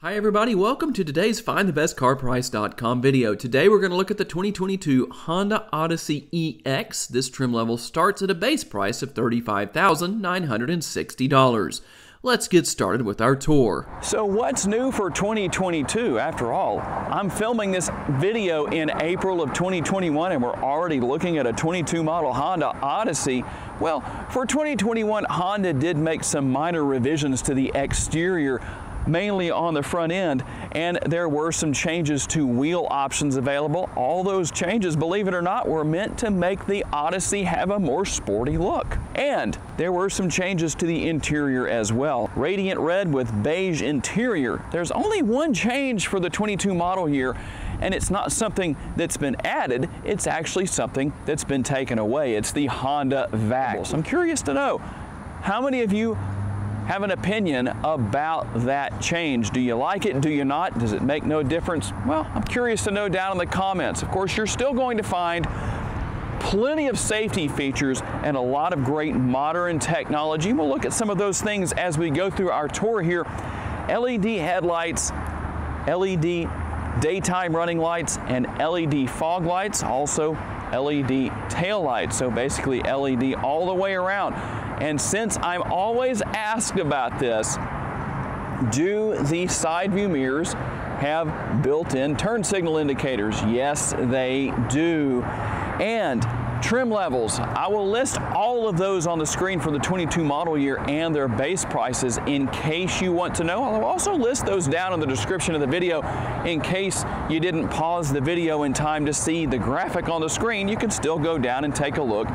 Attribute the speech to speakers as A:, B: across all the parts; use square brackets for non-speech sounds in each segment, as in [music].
A: Hi everybody, welcome to today's FindTheBestCarPrice.com video. Today we're going to look at the 2022 Honda Odyssey EX. This trim level starts at a base price of $35,960. Let's get started with our tour.
B: So what's new for 2022? After all, I'm filming this video in April of 2021 and we're already looking at a 22 model Honda Odyssey. Well, for 2021, Honda did make some minor revisions to the exterior mainly on the front end, and there were some changes to wheel options available. All those changes, believe it or not, were meant to make the Odyssey have a more sporty look. And there were some changes to the interior as well. Radiant red with beige interior. There's only one change for the 22 model year, and it's not something that's been added, it's actually something that's been taken away. It's the Honda. So I'm curious to know, how many of you have an opinion about that change. Do you like it? Do you not? Does it make no difference? Well, I'm curious to know down in the comments. Of course, you're still going to find plenty of safety features and a lot of great modern technology. We'll look at some of those things as we go through our tour here. LED headlights, LED daytime running lights, and LED fog lights, also LED tail lights. So basically LED all the way around. And since I'm always asked about this, do the side view mirrors have built-in turn signal indicators? Yes, they do. And trim levels. I will list all of those on the screen for the 22 model year and their base prices in case you want to know. I'll also list those down in the description of the video in case you didn't pause the video in time to see the graphic on the screen. You can still go down and take a look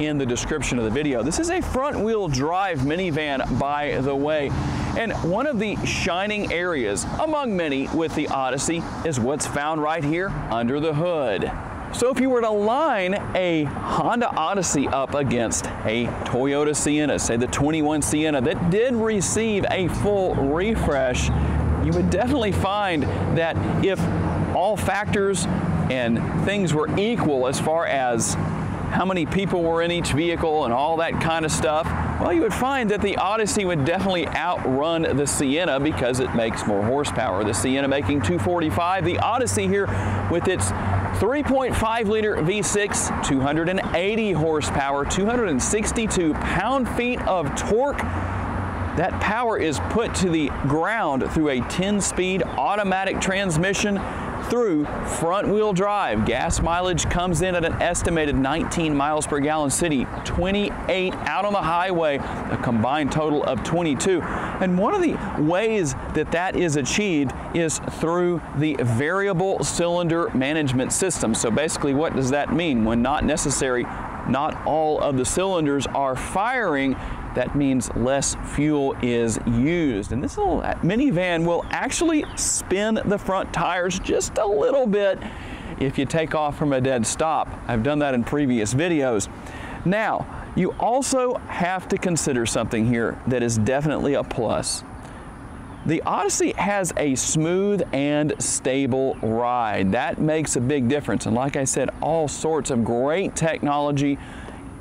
B: in the description of the video. This is a front wheel drive minivan by the way. And one of the shining areas among many with the Odyssey is what's found right here under the hood. So if you were to line a Honda Odyssey up against a Toyota Sienna, say the 21 Sienna that did receive a full refresh, you would definitely find that if all factors and things were equal as far as how many people were in each vehicle and all that kind of stuff, well, you would find that the Odyssey would definitely outrun the Sienna because it makes more horsepower. The Sienna making 245, the Odyssey here with its 3.5 liter V6, 280 horsepower, 262 pound-feet of torque. That power is put to the ground through a 10-speed automatic transmission through front wheel drive. Gas mileage comes in at an estimated 19 miles per gallon city, 28 out on the highway, a combined total of 22. And one of the ways that that is achieved is through the variable cylinder management system. So basically what does that mean? When not necessary, not all of the cylinders are firing, that means less fuel is used. And this little minivan will actually spin the front tires just a little bit if you take off from a dead stop. I've done that in previous videos. Now, you also have to consider something here that is definitely a plus. The Odyssey has a smooth and stable ride. That makes a big difference. And like I said, all sorts of great technology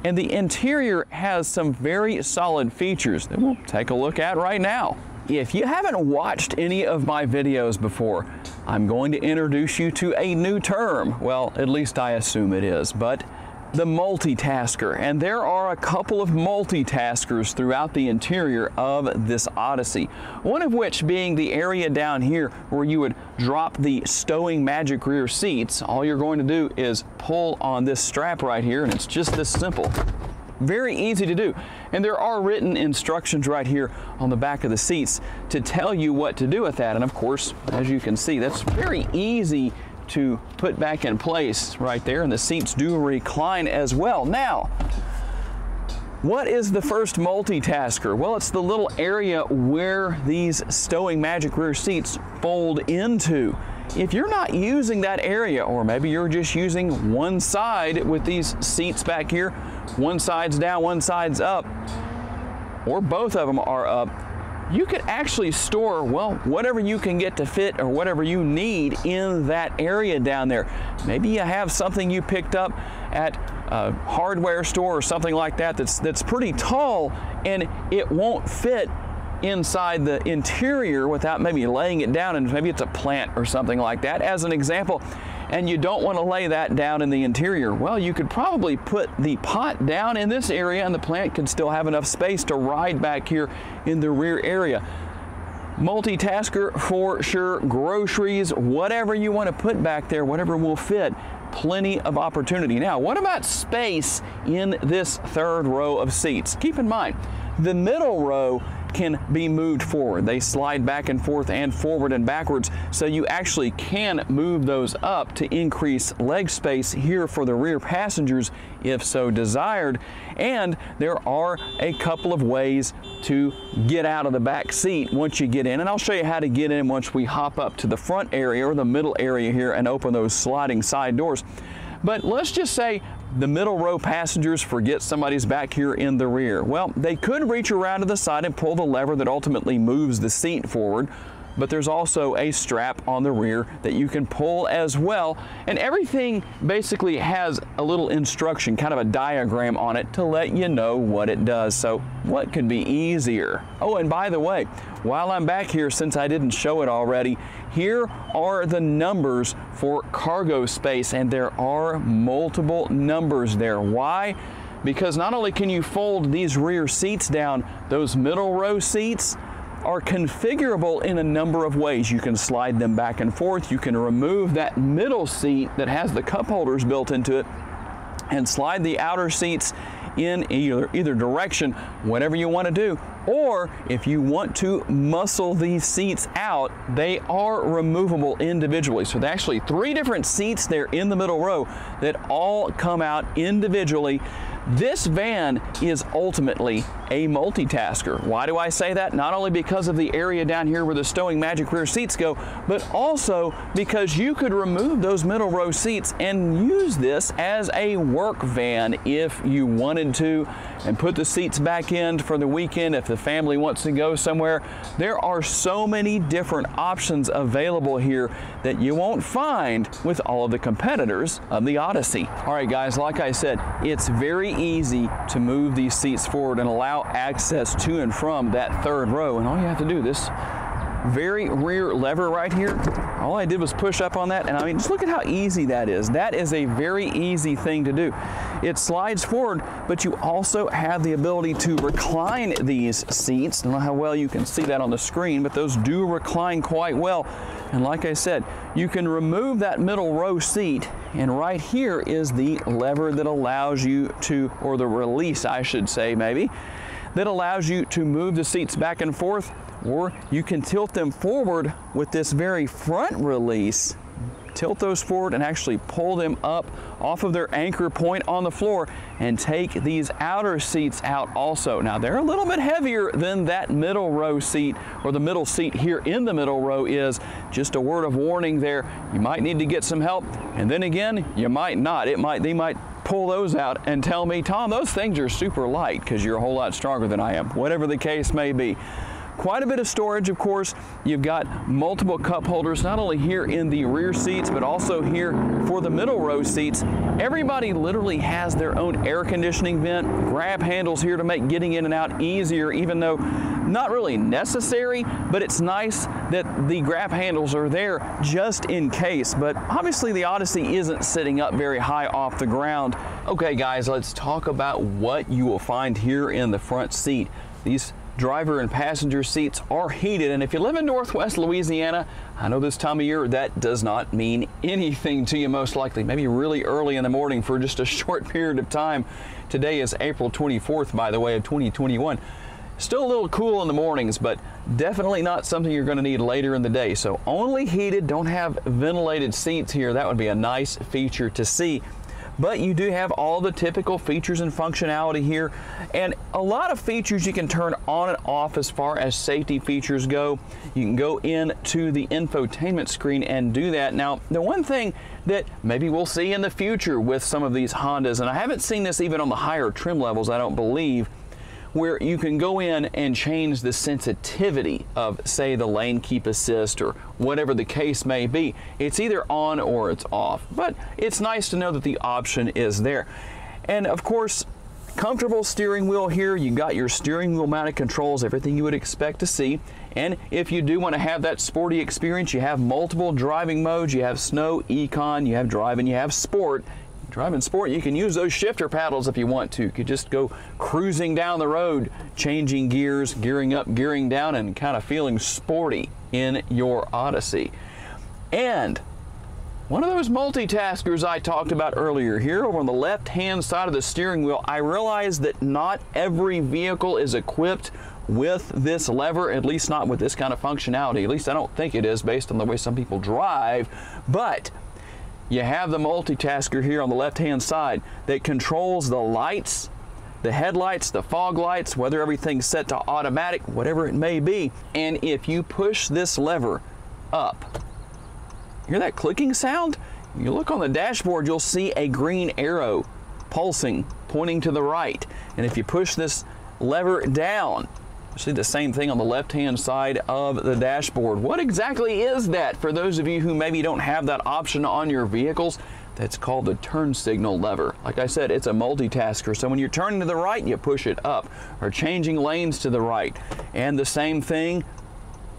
B: and the interior has some very solid features that we'll take a look at right now. If you haven't watched any of my videos before, I'm going to introduce you to a new term. Well, at least I assume it is, but the multitasker. And there are a couple of multitaskers throughout the interior of this Odyssey. One of which being the area down here where you would drop the stowing magic rear seats. All you're going to do is pull on this strap right here and it's just this simple. Very easy to do. And there are written instructions right here on the back of the seats to tell you what to do with that. And of course, as you can see, that's very easy to put back in place right there and the seats do recline as well. Now, what is the first multitasker? Well, it's the little area where these stowing magic rear seats fold into. If you're not using that area, or maybe you're just using one side with these seats back here, one side's down, one side's up, or both of them are up, you could actually store, well, whatever you can get to fit or whatever you need in that area down there. Maybe you have something you picked up at a hardware store or something like that that's, that's pretty tall and it won't fit inside the interior without maybe laying it down and maybe it's a plant or something like that as an example and you don't want to lay that down in the interior, well, you could probably put the pot down in this area and the plant could still have enough space to ride back here in the rear area. Multitasker for sure, groceries, whatever you want to put back there, whatever will fit, plenty of opportunity. Now, what about space in this third row of seats? Keep in mind, the middle row can be moved forward. They slide back and forth and forward and backwards, so you actually can move those up to increase leg space here for the rear passengers if so desired. And there are a couple of ways to get out of the back seat once you get in. And I'll show you how to get in once we hop up to the front area or the middle area here and open those sliding side doors. But let's just say the middle row passengers forget somebody's back here in the rear. Well, they could reach around to the side and pull the lever that ultimately moves the seat forward, but there's also a strap on the rear that you can pull as well. And everything basically has a little instruction, kind of a diagram on it to let you know what it does. So what could be easier? Oh, and by the way, while I'm back here, since I didn't show it already, here are the numbers for cargo space, and there are multiple numbers there. Why? Because not only can you fold these rear seats down, those middle row seats, are configurable in a number of ways. You can slide them back and forth. You can remove that middle seat that has the cup holders built into it and slide the outer seats in either, either direction, whatever you want to do. Or if you want to muscle these seats out, they are removable individually. So actually three different seats there in the middle row that all come out individually this van is ultimately a multitasker. Why do I say that? Not only because of the area down here where the stowing magic rear seats go, but also because you could remove those middle row seats and use this as a work van if you wanted to and put the seats back in for the weekend if the family wants to go somewhere. There are so many different options available here that you won't find with all of the competitors of the Odyssey. All right, guys, like I said, it's easy to move these seats forward and allow access to and from that third row. And all you have to do, this very rear lever right here, all I did was push up on that. And I mean, just look at how easy that is. That is a very easy thing to do. It slides forward, but you also have the ability to recline these seats. I don't know how well you can see that on the screen, but those do recline quite well. And like I said, you can remove that middle row seat and right here is the lever that allows you to, or the release I should say maybe, that allows you to move the seats back and forth or you can tilt them forward with this very front release tilt those forward and actually pull them up off of their anchor point on the floor and take these outer seats out also. Now they're a little bit heavier than that middle row seat or the middle seat here in the middle row is. Just a word of warning there. You might need to get some help and then again, you might not. It might, they might pull those out and tell me, Tom, those things are super light because you're a whole lot stronger than I am. Whatever the case may be. Quite a bit of storage, of course. You've got multiple cup holders, not only here in the rear seats, but also here for the middle row seats. Everybody literally has their own air conditioning vent, grab handles here to make getting in and out easier, even though not really necessary, but it's nice that the grab handles are there just in case. But obviously the Odyssey isn't sitting up very high off the ground. Okay guys, let's talk about what you will find here in the front seat. These driver and passenger seats are heated. And if you live in Northwest Louisiana, I know this time of year that does not mean anything to you most likely. Maybe really early in the morning for just a [laughs] short period of time. Today is April 24th, by the way, of 2021. Still a little cool in the mornings, but definitely not something you're going to need later in the day. So only heated, don't have ventilated seats here. That would be a nice feature to see but you do have all the typical features and functionality here and a lot of features you can turn on and off as far as safety features go. You can go in to the infotainment screen and do that. Now, the one thing that maybe we'll see in the future with some of these Hondas, and I haven't seen this even on the higher trim levels, I don't believe, where you can go in and change the sensitivity of, say, the lane keep assist or whatever the case may be. It's either on or it's off, but it's nice to know that the option is there. And of course, Comfortable steering wheel here. You got your steering wheel mounted controls, everything you would expect to see. And if you do want to have that sporty experience, you have multiple driving modes. You have snow, econ, you have driving, you have sport. Driving sport, you can use those shifter paddles if you want to. You could just go cruising down the road, changing gears, gearing up, gearing down, and kind of feeling sporty in your Odyssey. And one of those multitaskers I talked about earlier here over on the left hand side of the steering wheel, I realize that not every vehicle is equipped with this lever, at least not with this kind of functionality. At least I don't think it is based on the way some people drive. But you have the multitasker here on the left hand side that controls the lights, the headlights, the fog lights, whether everything's set to automatic, whatever it may be. And if you push this lever up, hear that clicking sound? You look on the dashboard, you'll see a green arrow pulsing, pointing to the right. And if you push this lever down, See the same thing on the left-hand side of the dashboard. What exactly is that for those of you who maybe don't have that option on your vehicles? That's called the turn signal lever. Like I said, it's a multitasker. So when you're turning to the right, you push it up or changing lanes to the right. And the same thing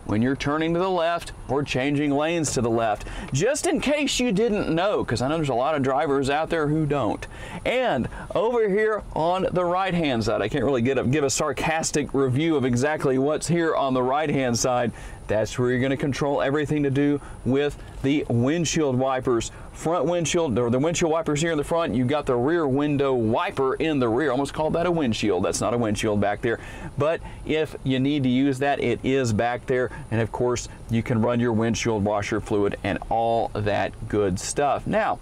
B: when you're turning to the left or changing lanes to the left, just in case you didn't know, because I know there's a lot of drivers out there who don't. And over here on the right hand side, I can't really get a, give a sarcastic review of exactly what's here on the right hand side. That's where you're going to control everything to do with the windshield wipers. Front windshield, or the windshield wipers here in the front, You've got the rear window wiper in the rear. Almost called that a windshield. That's not a windshield back there. But if you need to use that, it is back there. And of course, you can run your windshield washer fluid and all that good stuff. Now,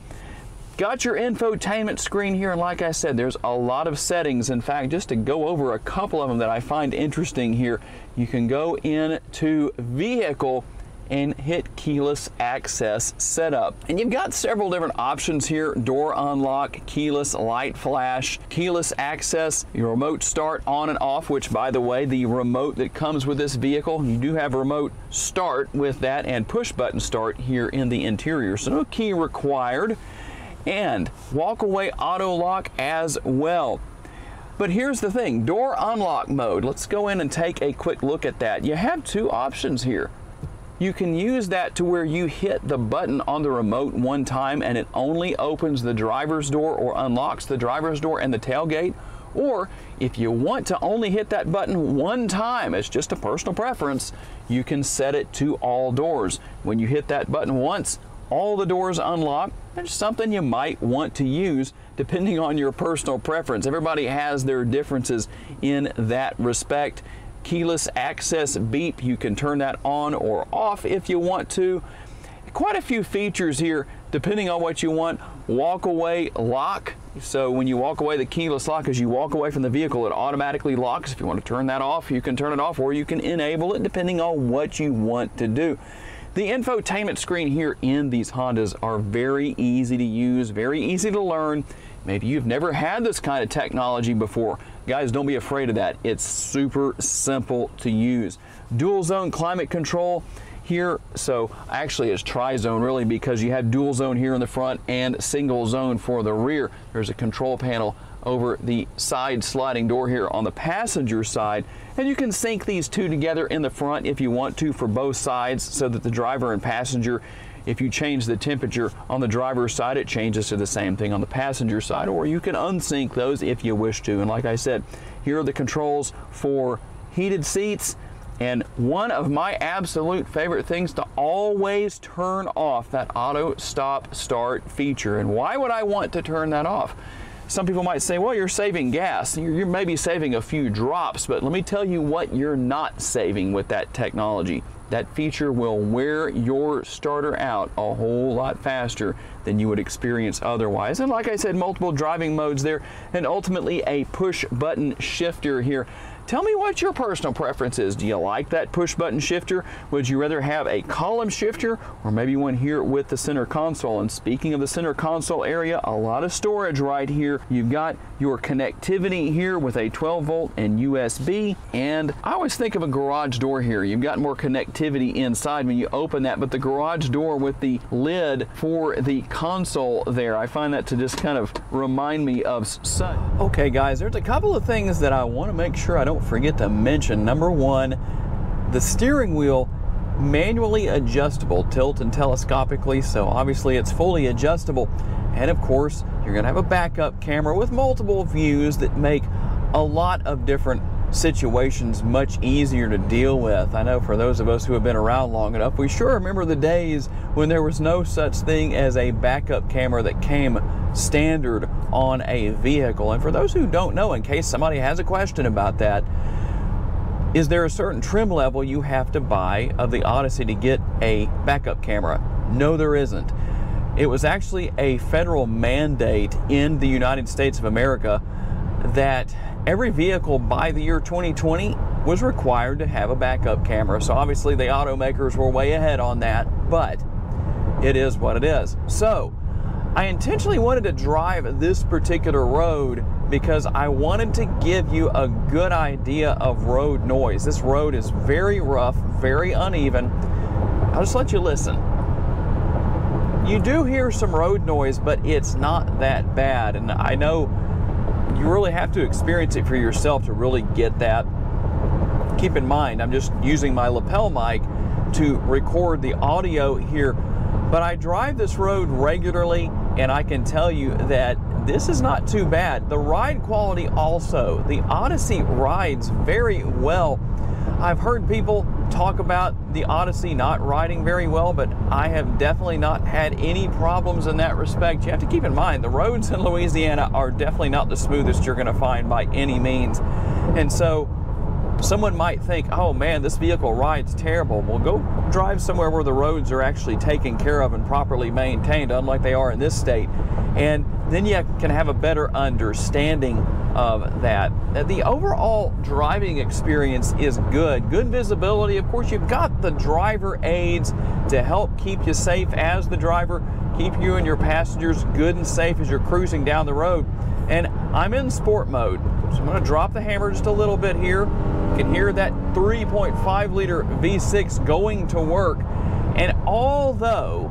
B: got your infotainment screen here and like I said there's a lot of settings in fact just to go over a couple of them that I find interesting here you can go into vehicle and hit keyless access setup. And you've got several different options here, door unlock, keyless light flash, keyless access, your remote start on and off, which by the way, the remote that comes with this vehicle, you do have remote start with that and push button start here in the interior. So no key required and walk away auto lock as well. But here's the thing, door unlock mode. Let's go in and take a quick look at that. You have two options here. You can use that to where you hit the button on the remote one time and it only opens the driver's door or unlocks the driver's door and the tailgate. Or if you want to only hit that button one time, it's just a personal preference, you can set it to all doors. When you hit that button once, all the doors unlock. It's something you might want to use depending on your personal preference. Everybody has their differences in that respect. Keyless access beep, you can turn that on or off if you want to. Quite a few features here depending on what you want. Walk away lock. So when you walk away, the keyless lock, as you walk away from the vehicle, it automatically locks. If you want to turn that off, you can turn it off or you can enable it depending on what you want to do. The infotainment screen here in these Hondas are very easy to use, very easy to learn. Maybe you've never had this kind of technology before. Guys, don't be afraid of that. It's super simple to use. Dual zone climate control here. So actually it's tri-zone really because you have dual zone here in the front and single zone for the rear. There's a control panel over the side sliding door here on the passenger side. And you can sync these two together in the front if you want to for both sides so that the driver and passenger, if you change the temperature on the driver's side, it changes to the same thing on the passenger side, or you can unsync those if you wish to. And like I said, here are the controls for heated seats. And one of my absolute favorite things to always turn off that auto stop start feature. And why would I want to turn that off? Some people might say, well, you're saving gas. You're, you're maybe saving a few drops, but let me tell you what you're not saving with that technology. That feature will wear your starter out a whole lot faster than you would experience otherwise. And like I said, multiple driving modes there, and ultimately a push button shifter here. Tell me what your personal preference is. Do you like that push button shifter? Would you rather have a column shifter or maybe one here with the center console? And speaking of the center console area, a lot of storage right here. You've got your connectivity here with a 12 volt and USB. And I always think of a garage door here. You've got more connectivity inside when you open that, but the garage door with the lid for the console there, I find that to just kind of remind me of such. Okay guys, there's a couple of things that I want to make sure I don't forget to mention. Number one, the steering wheel manually adjustable, tilt and telescopically, so obviously it's fully adjustable. And of course, you're going to have a backup camera with multiple views that make a lot of different situations much easier to deal with. I know for those of us who have been around long enough, we sure remember the days when there was no such thing as a backup camera that came standard on a vehicle. And for those who don't know, in case somebody has a question about that, is there a certain trim level you have to buy of the Odyssey to get a backup camera? No, there isn't. It was actually a federal mandate in the United States of America that every vehicle by the year 2020 was required to have a backup camera. So obviously the automakers were way ahead on that, but it is what it is. So I intentionally wanted to drive this particular road because I wanted to give you a good idea of road noise. This road is very rough, very uneven. I'll just let you listen. You do hear some road noise, but it's not that bad. And I know you really have to experience it for yourself to really get that. Keep in mind, I'm just using my lapel mic to record the audio here, but I drive this road regularly and I can tell you that this is not too bad. The ride quality also, the Odyssey rides very well. I've heard people talk about the Odyssey not riding very well, but I have definitely not had any problems in that respect. You have to keep in mind the roads in Louisiana are definitely not the smoothest you're going to find by any means. And so someone might think, oh man, this vehicle rides terrible. Well, go drive somewhere where the roads are actually taken care of and properly maintained, unlike they are in this state. And then you can have a better understanding of that. Uh, the overall driving experience is good. Good visibility. Of course, you've got the driver aids to help keep you safe as the driver, keep you and your passengers good and safe as you're cruising down the road. And I'm in sport mode, so I'm going to drop the hammer just a little bit here. Can hear that 3.5 liter V6 going to work. And although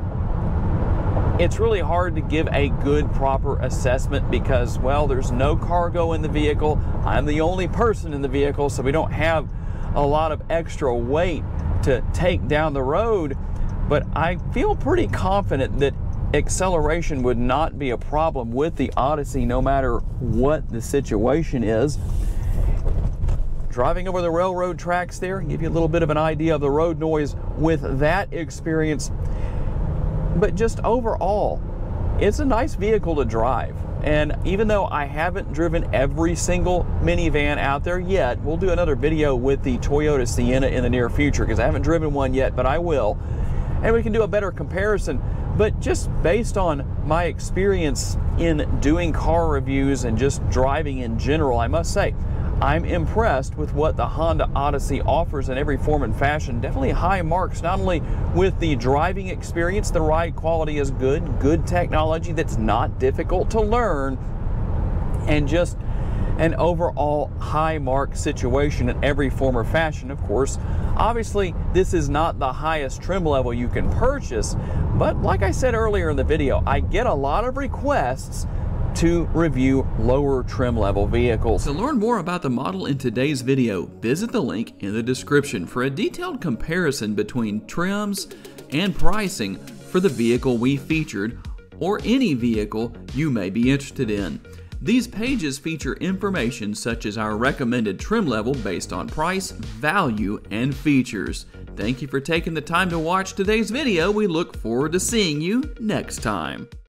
B: it's really hard to give a good, proper assessment because, well, there's no cargo in the vehicle. I'm the only person in the vehicle, so we don't have a lot of extra weight to take down the road. But I feel pretty confident that acceleration would not be a problem with the Odyssey no matter what the situation is. Driving over the railroad tracks there, give you a little bit of an idea of the road noise with that experience but just overall, it's a nice vehicle to drive. And even though I haven't driven every single minivan out there yet, we'll do another video with the Toyota Sienna in the near future because I haven't driven one yet, but I will. And we can do a better comparison. But just based on my experience in doing car reviews and just driving in general, I must say, I'm impressed with what the Honda Odyssey offers in every form and fashion. Definitely high marks, not only with the driving experience, the ride quality is good, good technology that's not difficult to learn, and just an overall high mark situation in every form or fashion, of course. Obviously, this is not the highest trim level you can purchase, but like I said earlier in the video, I get a lot of requests to review lower trim level vehicles.
A: To learn more about the model in today's video, visit the link in the description for a detailed comparison between trims and pricing for the vehicle we featured or any vehicle you may be interested in. These pages feature information such as our recommended trim level based on price, value, and features. Thank you for taking the time to watch today's video. We look forward to seeing you next time.